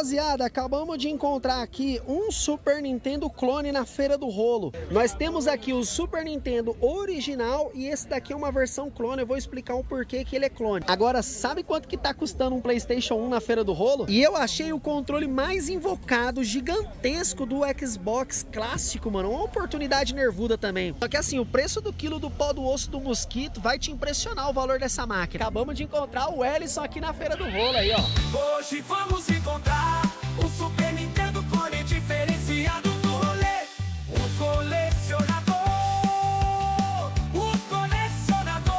Rapaziada, acabamos de encontrar aqui um Super Nintendo clone na Feira do Rolo. Nós temos aqui o Super Nintendo original e esse daqui é uma versão clone. Eu vou explicar o porquê que ele é clone. Agora, sabe quanto que tá custando um PlayStation 1 na Feira do Rolo? E eu achei o controle mais invocado, gigantesco do Xbox clássico, mano. Uma oportunidade nervuda também. Só que assim, o preço do quilo do pó do osso do mosquito vai te impressionar o valor dessa máquina. Acabamos de encontrar o Ellison aqui na Feira do Rolo aí, ó. Hoje vamos encontrar o Super Nintendo clone diferenciado do rolê. O colecionador. O colecionador.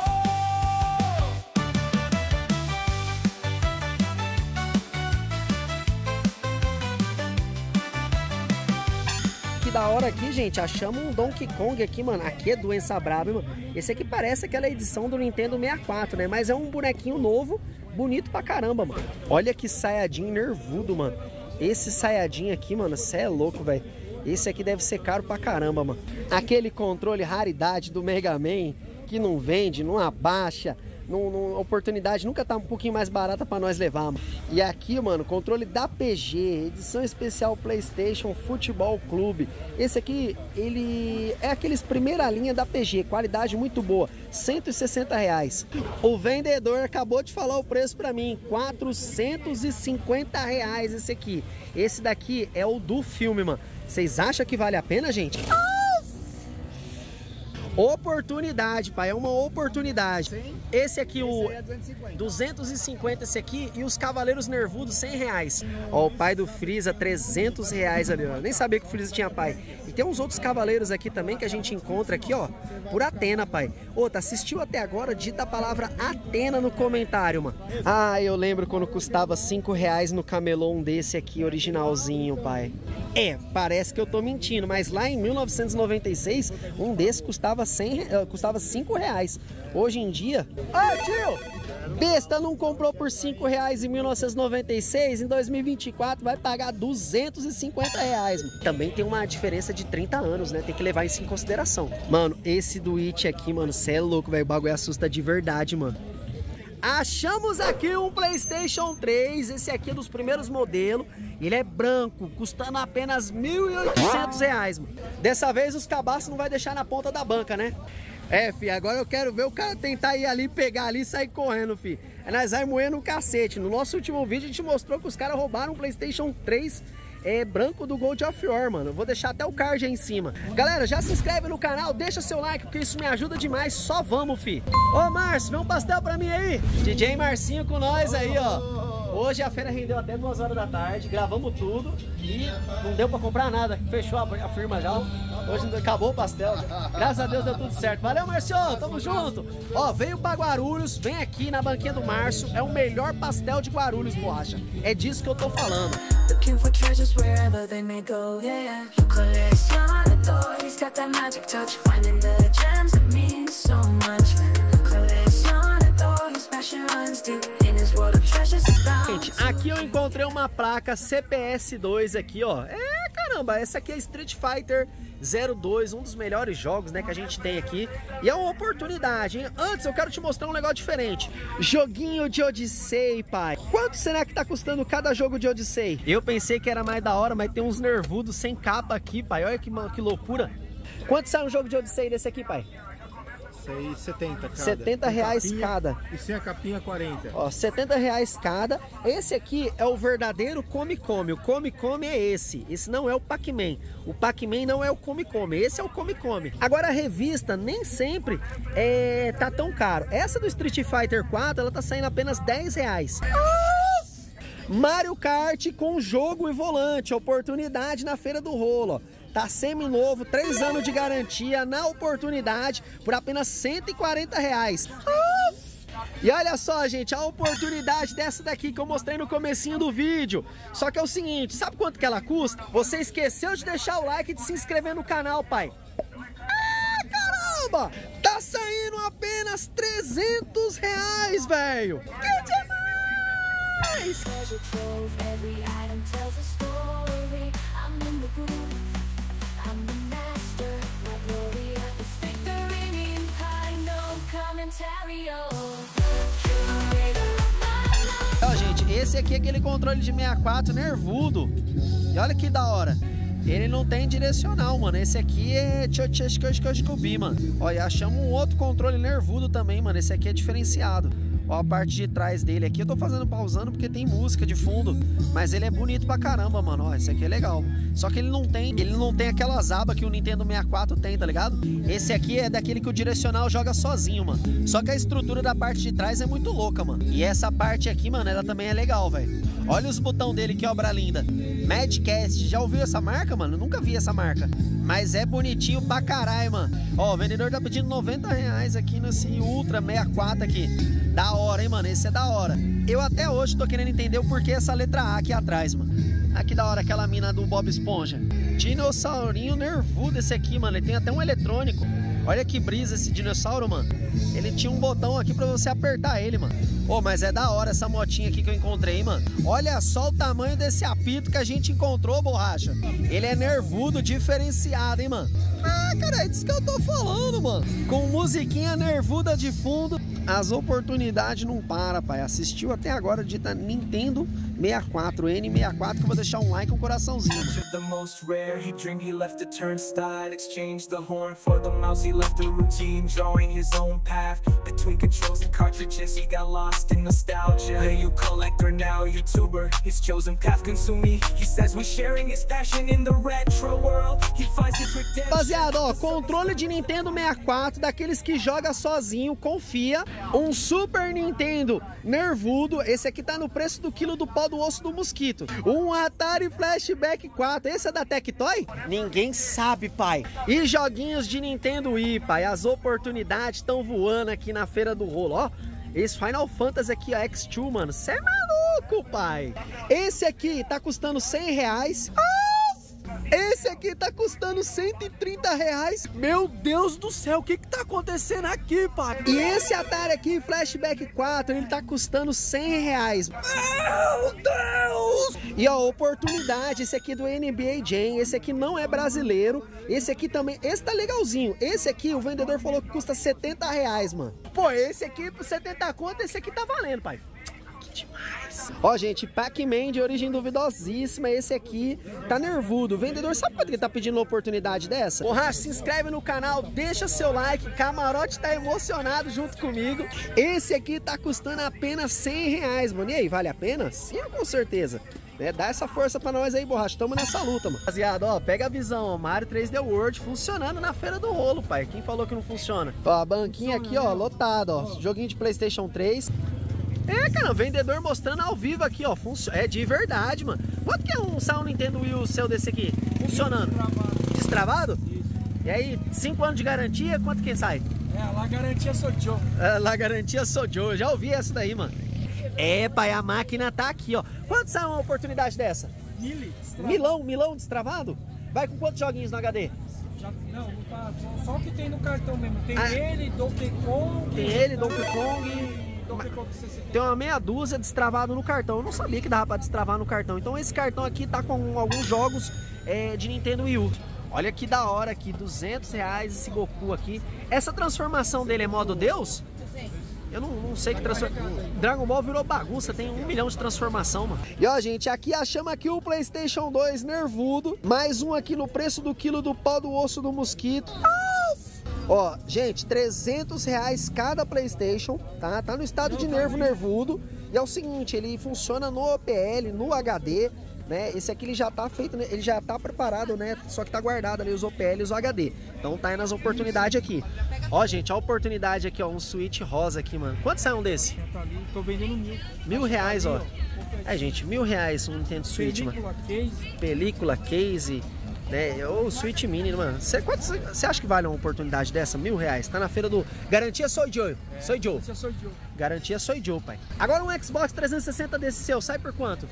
Que da hora aqui, gente. Achamos um Donkey Kong aqui, mano. Aqui é doença braba, mano. Esse aqui parece aquela edição do Nintendo 64, né? Mas é um bonequinho novo, bonito pra caramba, mano. Olha que saiadinho nervudo, mano. Esse saiadinho aqui, mano, cê é louco, velho. Esse aqui deve ser caro pra caramba, mano. Aquele controle raridade do Mega Man que não vende, não abaixa. Não- a oportunidade nunca tá um pouquinho mais barata pra nós levar, mano. E aqui, mano, controle da PG, edição especial PlayStation Futebol Clube. Esse aqui, ele é aqueles primeira linha da PG, qualidade muito boa, 160 reais. O vendedor acabou de falar o preço pra mim, 450 reais esse aqui. Esse daqui é o do filme, mano. Vocês acham que vale a pena, gente? Oportunidade, pai, é uma oportunidade. Esse aqui, o 250 esse aqui e os Cavaleiros Nervudos 100 reais. Ó, o pai do Freeza 300 reais ali, ó. Nem sabia que o Freeza tinha pai. E tem uns outros Cavaleiros aqui também que a gente encontra aqui, ó, por Atena, pai. Ô, tá assistiu até agora? Dita a palavra Atena no comentário, mano. Ah, eu lembro quando custava 5 reais no camelô um desse aqui, originalzinho, pai. É, parece que eu tô mentindo, mas lá em 1996, um desse custava 100, re- eh, custava 5 reais. Hoje em dia... Ah, tio! Besta não comprou por 5 reais em 1996, em 2024 vai pagar 250 reais. Também tem uma diferença de 30 anos, né? Tem que levar isso em consideração. Mano, esse do It aqui, mano, cê é louco, velho. O bagulho assusta de verdade, mano. Achamos aqui um PlayStation 3, esse aqui é dos primeiros modelos. Ele é branco, custando apenas 1.800 reais, mano. Dessa vez os cabaços não vai deixar na ponta da banca, né? É, fi, agora eu quero ver o cara tentar ir ali, pegar ali e sair correndo, fi. Aí nós vai moendo o cacete. No nosso último vídeo a gente mostrou que os caras roubaram um PlayStation 3 é, branco do Gold of War, mano. Eu vou deixar até o card aí em cima. Galera, já se inscreve no canal, deixa seu like, porque isso me ajuda demais. Só vamos, fi. Ô, Márcio, vê um pastel pra mim aí. DJ Marcinho com nós aí, ó. Hoje a feira rendeu até duas horas da tarde, gravamos tudo e não deu pra comprar nada. Fechou a, firma já. Hoje acabou o pastel. Graças a Deus deu tudo certo. Valeu, Márcio, tamo junto. Ó, veio pra Guarulhos, vem aqui na banquinha do Márcio. É o melhor pastel de Guarulhos, borracha. É disso que eu tô falando. Looking for treasures wherever they may go, yeah. You coleccionador, he's got that magic touch, finding the gems that mean so much. Coleccionador, he's smashing runs deep Gente, aqui eu encontrei uma placa CPS2 aqui, ó. É, caramba, essa aqui é Street Fighter 02, um dos melhores jogos, né, que a gente tem aqui. E é uma oportunidade, hein? Antes eu quero te mostrar um negócio diferente. Joguinho de Odyssey, pai. Quanto será que tá custando cada jogo de Odyssey? Eu pensei que era mais da hora, mas tem uns nervudos sem capa aqui, pai. Olha que, que loucura. Quanto sai um jogo de Odyssey desse aqui, pai? Sei, 70 cada. 70 Com reais capinha, cada. E sem a capinha, 40. Ó, 70 reais cada. Esse aqui é o verdadeiro Come Come. O Come Come é esse. Esse não é o Pac-Man. O Pac-Man não é o Come Come. Esse é o Come Come. Agora a revista nem sempre é, tá tão caro. Essa do Street Fighter 4, ela tá saindo apenas 10 reais. Mario Kart com jogo e volante, oportunidade na Feira do Rolo. ó. Tá semi-novo, 3 anos de garantia na oportunidade por apenas 140 reais. E olha só, gente, a oportunidade dessa daqui que eu mostrei no comecinho do vídeo. Só que é o seguinte, sabe quanto que ela custa? Você esqueceu de deixar o like e de se inscrever no canal, pai. Ah, caramba! Tá saindo apenas 300 reais, velho! Que demais! Ó, gente, Esse aqui é aquele controle de 64 nervudo. E olha que da hora. Ele não tem direcional, mano. Esse aqui é Tchotchescobi, mano. Olha, achamos um outro controle nervudo também, mano. Esse aqui é diferenciado. Ó, a parte de trás dele aqui, eu tô fazendo pausando porque tem música de fundo, mas ele é bonito pra caramba, mano. Ó, esse aqui é legal. Só que ele não tem, ele não tem aquelas abas que o Nintendo 64 tem, tá ligado? Esse aqui é daquele que o direcional joga sozinho, mano. Só que a estrutura da parte de trás é muito louca, mano. E essa parte aqui, mano, ela também é legal, velho. Olha os botão dele, que obra linda. Madcast, já ouviu essa marca, mano? Nunca vi essa marca. Mas é bonitinho pra caralho, mano. Ó, o vendedor tá pedindo 90 reais aqui nesse Ultra 64 aqui. Da hora, hein, mano? Esse é da hora. Eu até hoje tô querendo entender o porquê essa letra A aqui atrás, mano. Aqui da hora aquela mina do Bob Esponja. Dinossaurinho nervudo esse aqui, mano. Ele tem até um eletrônico. Olha que brisa esse dinossauro, mano. Ele tinha um botão aqui pra você apertar ele, mano. Pô, oh, mas é da hora essa motinha aqui que eu encontrei, mano. Olha só o tamanho desse apito que a gente encontrou, borracha. Ele é nervudo, diferenciado, hein, mano. Cara, é disso que eu tô falando, mano. Com musiquinha nervuda de fundo. As oportunidades não param, pai. Assistiu até agora de Nintendo 64, N64, que eu vou deixar um like e um coraçãozinho. The most rare, he dreamed he left a turnstile Exchanged the horn for the mouse, he left the routine Drawing his own path between controls and cartridges He got lost in nostalgia you collector, now YouTuber His chosen path consume me He says we're sharing his passion in the retro world He finds his redemption Rapaziada, ó, controle de Nintendo 64 Daqueles que joga sozinho, confia Um Super Nintendo nervudo Esse aqui tá no preço do quilo do pó do osso do mosquito Um Atari Flashback 4 esse é da Tectoy? Ninguém sabe, pai. E joguinhos de Nintendo Wii, pai. As oportunidades estão voando aqui na Feira do Rolo, ó. Esse Final Fantasy aqui, ó, X2, mano. Você é maluco, pai. Esse aqui tá custando 100 reais. Ah! Esse aqui tá custando 130 reais. Meu Deus do céu, o que que tá acontecendo aqui, pai? E esse Atari aqui, Flashback 4, ele tá custando 100 reais. Meu Deus! E a oportunidade, esse aqui do NBA Jam, esse aqui não é brasileiro. Esse aqui também, esse tá legalzinho. Esse aqui, o vendedor falou que custa 70 reais, mano. Pô, esse aqui, por 70 conto, esse aqui tá valendo, pai demais. Ó, gente, Pac-Man de origem duvidosíssima. Esse aqui tá nervudo. O vendedor sabe quanto ele tá pedindo uma oportunidade dessa? Porra, se inscreve no canal, deixa seu like. Camarote tá emocionado junto comigo. Esse aqui tá custando apenas 100 reais, mano. E aí, vale a pena? Sim, com certeza. É, dá essa força pra nós aí, borracha. Tamo nessa luta, mano. Rapaziada, ó, pega a visão, ó. Mario 3D World funcionando na feira do rolo, pai. Quem falou que não funciona? Ó, a banquinha aqui, ó, lotada, ó. Joguinho de Playstation 3. É, cara, vendedor mostrando ao vivo aqui, ó. Funcio... É de verdade, mano. Quanto que é um Sound Nintendo Wii o seu desse aqui? Funcionando? Destravado. Destravado? Isso. E aí, 5 anos de garantia, quanto que sai? É, lá garantia sou Joe. É, lá garantia sou Joe. Já ouvi essa daí, mano. É, pai, a máquina tá aqui, ó. Quanto sai uma oportunidade dessa? Mili. Milão, milão destravado? Vai com quantos joguinhos no HD? Já, não, não tá, só, só o que tem no cartão mesmo. Tem ah. ele, Donkey Kong. Tem ele, Donkey Kong. Tem uma meia dúzia destravado no cartão. Eu não sabia que dava pra destravar no cartão. Então esse cartão aqui tá com alguns jogos é, de Nintendo Wii U. Olha que da hora aqui, 200 reais esse Goku aqui. Essa transformação dele é modo Deus? Eu não, não sei que transformação. Dragon Ball virou bagunça, tem um milhão de transformação, mano. E ó, gente, aqui achamos aqui o PlayStation 2 nervudo. Mais um aqui no preço do quilo do pau do osso do mosquito. Ah! Ó, gente, 300 reais cada Playstation, tá? Tá no estado de nervo nervudo. E é o seguinte, ele funciona no OPL, no HD, né? Esse aqui ele já tá feito, né? ele já tá preparado, né? Só que tá guardado ali os OPL e os HD. Então tá aí nas oportunidades aqui. Ó, gente, a oportunidade aqui, ó, um Switch rosa aqui, mano. Quanto sai um desse? Tô vendendo mil. Mil reais, ó. É, gente, mil reais um Nintendo Switch, Película, mano. Case. Película, case né? Ou Switch Mini, mano. Você acha que vale uma oportunidade dessa? Mil reais. Tá na feira do Garantia Soy Joe. É, Soy Joe. Garantia Soy Joe. Garantia Soy Joe, pai. Agora um Xbox 360 desse seu, sai por quanto?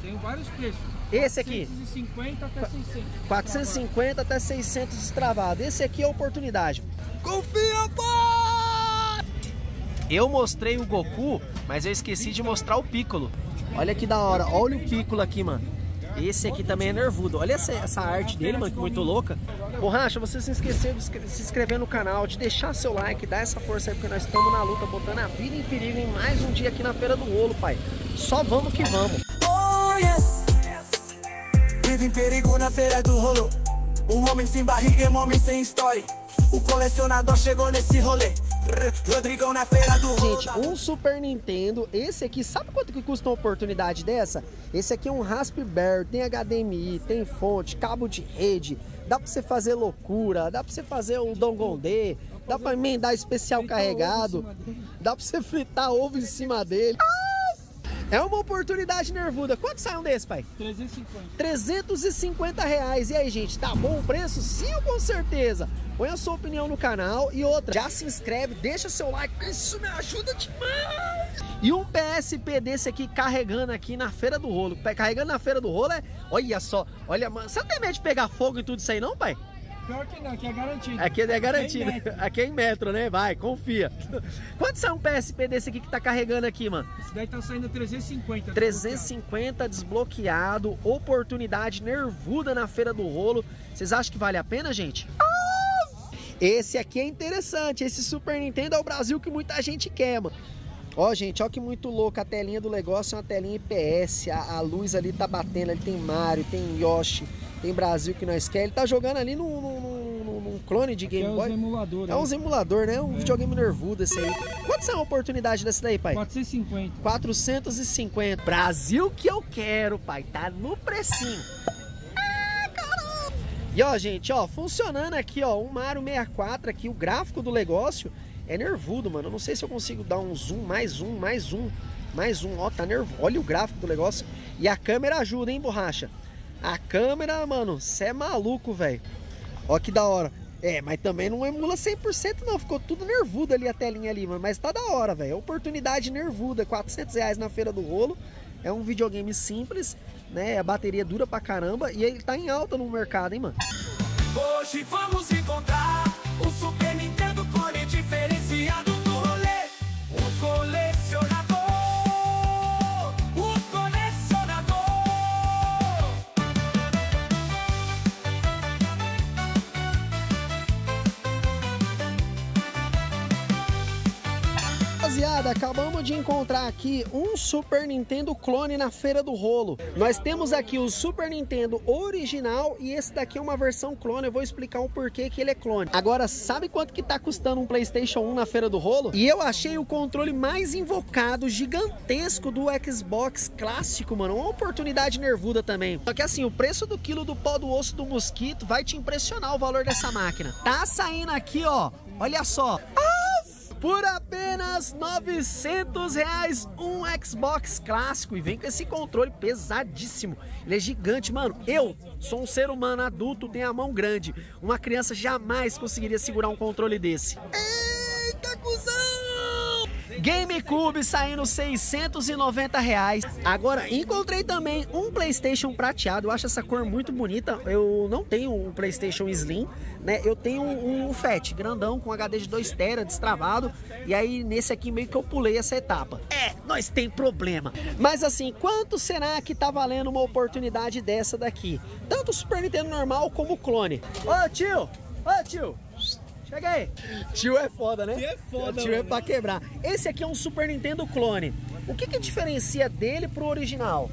Tem vários preços. Esse aqui? 450 até 600. 450 até 600 destravado. Esse aqui é a oportunidade. Confia, pai! Eu mostrei o Goku, mas eu esqueci de mostrar o Piccolo. Olha que da hora. Olha o Piccolo aqui, mano. Esse aqui também é nervudo. Olha essa, essa arte dele, mano, que muito louca. Borracha, você se esqueceu de se inscrever no canal, de deixar seu like, dar essa força aí, porque nós estamos na luta, botando a vida em perigo em mais um dia aqui na Feira do Rolo, pai. Só vamos que vamos. Oh yes Vida em perigo na feira do rolo Um homem sem barriga e um homem sem história O colecionador chegou nesse rolê Rodrigão na feira do Gente, um Super Nintendo, esse aqui, sabe quanto que custa uma oportunidade dessa? Esse aqui é um Raspberry, tem HDMI, tem fonte, cabo de rede, dá pra você fazer loucura, dá pra você fazer o Dongondê, dá pra emendar especial carregado, dá pra você fritar ovo em cima dele. É uma oportunidade nervuda. Quanto sai um desse, pai? 350. 350 reais. E aí, gente, tá bom o preço? Sim com certeza? Põe a sua opinião no canal e outra, já se inscreve, deixa seu like, isso me ajuda demais. E um PSP desse aqui carregando aqui na Feira do Rolo. Carregando na Feira do Rolo é, olha só, olha, mano, você não tem medo de pegar fogo e tudo isso aí não, pai? Pior que não, aqui é garantido. Aqui é garantido. Aqui é em metro. Aqui é em metro, né? Vai, confia. Quanto sai um PSP desse aqui que tá carregando aqui, mano? Esse daí tá saindo 350. 350 desbloqueado, oportunidade nervuda na feira do rolo. Vocês acham que vale a pena, gente? Esse aqui é interessante, esse Super Nintendo é o Brasil que muita gente quer, mano. Ó, gente, ó que muito louco, a telinha do negócio é uma telinha IPS, a, a luz ali tá batendo, ali tem Mario, tem Yoshi, tem Brasil que nós quer. Ele tá jogando ali num, num- num- clone de Aqui Game é Boy. emuladores. É uns emulador, né? Um videogame nervudo esse aí. Quanto sai uma oportunidade dessa daí, pai? 450. 450. Brasil que eu quero, pai. Tá no precinho. Ah, caramba. E ó, gente, ó, funcionando aqui, ó, um Mario 64 aqui, o gráfico do negócio é nervudo, mano. Eu não sei se eu consigo dar um zoom, mais um, mais um, mais um. Ó, tá nervoso. Olha o gráfico do negócio. E a câmera ajuda, hein, borracha? A câmera, mano, cê é maluco, velho. Ó que da hora. É, mas também não emula 100% não, ficou tudo nervudo ali a telinha ali, mano. Mas tá da hora, velho. Oportunidade nervuda, 400 reais na feira do rolo. É um videogame simples, né? A bateria dura pra caramba e ele tá em alta no mercado, hein, mano. Hoje vamos encontrar Rapaziada, acabamos de encontrar aqui um Super Nintendo clone na Feira do Rolo. Nós temos aqui o Super Nintendo original e esse daqui é uma versão clone. Eu vou explicar o porquê que ele é clone. Agora, sabe quanto que tá custando um PlayStation 1 na Feira do Rolo? E eu achei o controle mais invocado, gigantesco do Xbox clássico, mano. Uma oportunidade nervuda também. Só que assim, o preço do quilo do pó do osso do mosquito vai te impressionar o valor dessa máquina. Tá saindo aqui, ó. Olha só. Por apenas 900 reais um Xbox clássico e vem com esse controle pesadíssimo. Ele é gigante, mano. Eu sou um ser humano adulto, tenho a mão grande. Uma criança jamais conseguiria segurar um controle desse. Cuzão! GameCube saindo 690 reais. Agora, encontrei também um PlayStation prateado. Eu acho essa cor muito bonita. Eu não tenho um PlayStation Slim, né? Eu tenho um, um Fat grandão com HD de 2 TB destravado. E aí, nesse aqui, meio que eu pulei essa etapa. É, nós tem problema. Mas assim, quanto será que tá valendo uma oportunidade dessa daqui? Tanto o Super Nintendo normal como o clone. Ô, tio! Ô, tio! Chega aí. Tio é foda, né? Tio é foda, Tio é mano. pra quebrar. Esse aqui é um Super Nintendo clone. O que que diferencia dele pro original?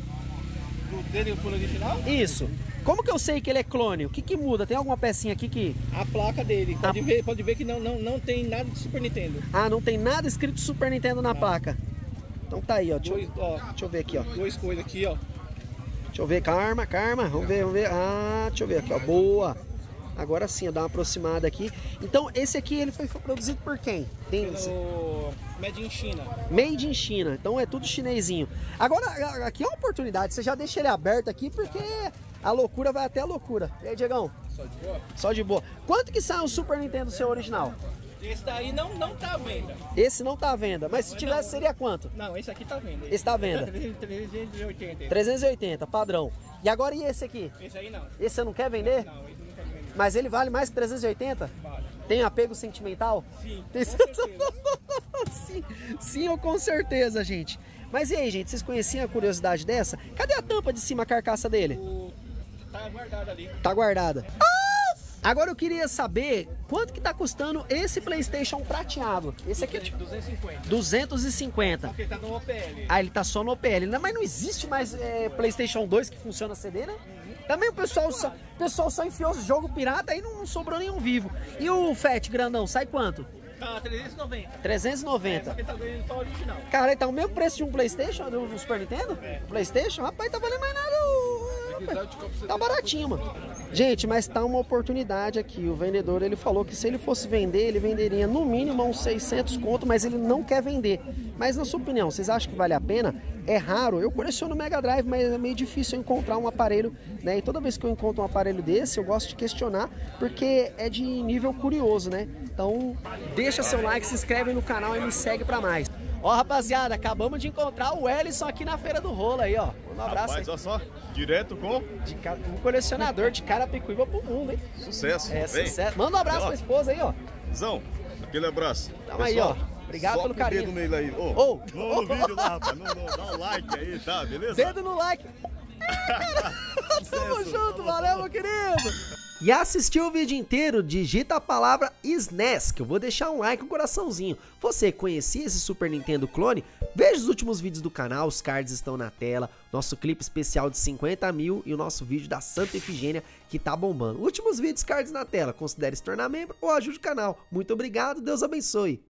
Do dele pro original? Isso. Como que eu sei que ele é clone? O que que muda? Tem alguma pecinha aqui que... A placa dele. Pode, A- ver, pode ver que não, não, não tem nada de Super Nintendo. Ah, não tem nada escrito Super Nintendo na placa. Então tá aí, ó. Deixa, eu- Dois, ó, deixa eu ver aqui, ó. duas coisas aqui, ó. Deixa eu ver. Calma, calma. Vamos ver, vamos ver. Ah, deixa eu ver aqui, ó. Boa. Agora sim, dá uma aproximada aqui. Então, esse aqui, ele foi produzido por quem? Tem... Pelo Made in China. Made in China, então é tudo chinesinho. Agora, aqui é uma oportunidade, você já deixa ele aberto aqui porque a loucura vai até a loucura. E aí, Diegão? Só de boa. Só de boa. Quanto que sai o Super Nintendo seu original? Esse daí não, não tá à venda. Esse não tá à venda, mas se tivesse seria quanto? Não, esse aqui tá à venda. Esse tá à venda. 380. 380, padrão. E agora e esse aqui? Esse aí não. Esse você não quer vender? Não, esse não. Mas ele vale mais que 380? Vale. Tem apego sentimental? Sim, Tem- com certeza. sim, sim, ou com certeza, gente. Mas e aí, gente, vocês conheciam a curiosidade dessa? Cadê a tampa de cima, a carcaça dele? O... Tá guardado ali. Tá guardada. Agora eu queria saber quanto que tá custando esse PlayStation prateado. Esse aqui é tipo 250. 250. Porque tá no OPL. Ah, ele tá só no OPL. Não, mas não existe mais é, PlayStation 2 que funciona CD, né? Também o pessoal só, o pessoal só enfiou jogo pirata aí não, não sobrou nenhum vivo. E o FAT grandão, sai quanto? Tá 390. 390. Só que tá ganhando só original. Cara, tá o mesmo preço de um Playstation, do Super Nintendo? Playstation? Rapaz, tá valendo mais nada. Tá baratinho, mano. Gente, mas tá uma oportunidade aqui. O vendedor, ele falou que se ele fosse vender, ele venderia no mínimo uns 600 conto, mas ele não quer vender. Mas na sua opinião, vocês acham que vale a pena? É raro. Eu coleciono Mega Drive, mas é meio difícil encontrar um aparelho, né? E toda vez que eu encontro um aparelho desse, eu gosto de questionar, porque é de nível curioso, né? Então, deixa seu like, se inscreve no canal e me segue pra mais. Ó, rapaziada, acabamos de encontrar o Ellison aqui na Feira do Rolo aí, ó. Um abraço aí. Rapaz, olha só, direto com De um colecionador de Carapicuíba pro mundo, hein? sucesso. É, Vem. sucesso. Manda um abraço pra esposa aí, ó. Zão, aquele abraço. Tamo aí, ó. Obrigado pelo carinho. dedo nele aí. Ô, Ô. no, no vídeo lá, rapaz. No, no, dá um like aí, tá? Beleza? Dedo no like. Tamo junto, valeu, meu querido. E assistiu o vídeo inteiro, digita a palavra SNES, que eu vou deixar um like, um coraçãozinho. Você conhecia esse Super Nintendo clone? Veja os últimos vídeos do canal, os cards estão na tela, nosso clipe especial de 50 mil e o nosso vídeo da Santa Efigênia que tá bombando. Últimos vídeos, cards na tela, considere se tornar membro ou ajude o canal. Muito obrigado, Deus abençoe.